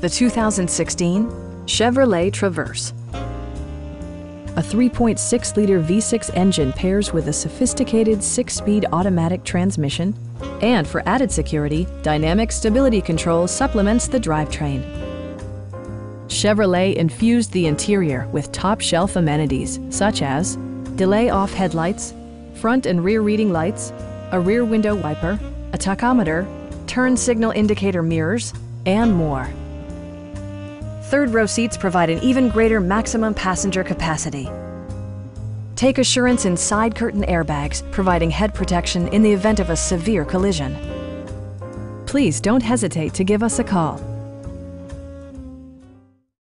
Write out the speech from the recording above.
the 2016 Chevrolet Traverse. A 3.6-liter V6 engine pairs with a sophisticated six-speed automatic transmission, and for added security, Dynamic Stability Control supplements the drivetrain. Chevrolet infused the interior with top-shelf amenities such as delay-off headlights, front and rear reading lights, a rear window wiper, a tachometer, turn signal indicator mirrors, and more. Third row seats provide an even greater maximum passenger capacity. Take assurance in side curtain airbags, providing head protection in the event of a severe collision. Please don't hesitate to give us a call.